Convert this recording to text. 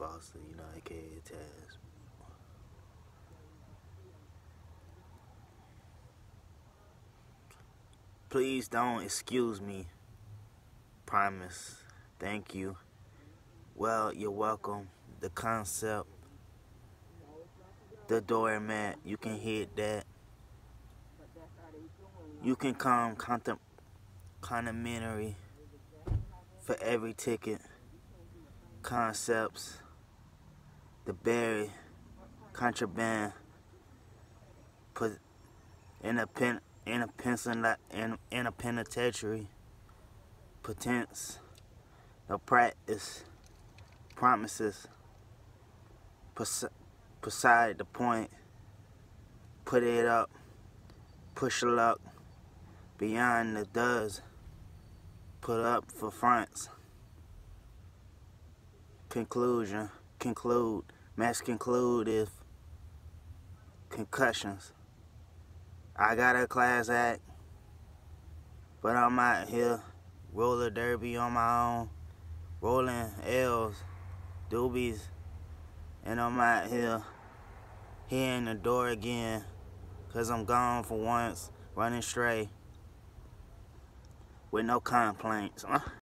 Foster, you know, aka Tazz. Please don't excuse me. Promise. Thank you. Well, you're welcome. The concept, the doormat, you can hit that. You can come complimentary for every ticket. Concepts, the berry, contraband, put in a pen in a pencil in, in a penitentiary, pretense, no practice, promises, beside the point, put it up, push luck, beyond the does, put up for fronts. Conclusion, conclude, mass conclude if concussions. I got a class act, but I'm out here roller derby on my own, rolling L's, doobies, and I'm out here hitting the door again, cause I'm gone for once, running straight, with no complaints.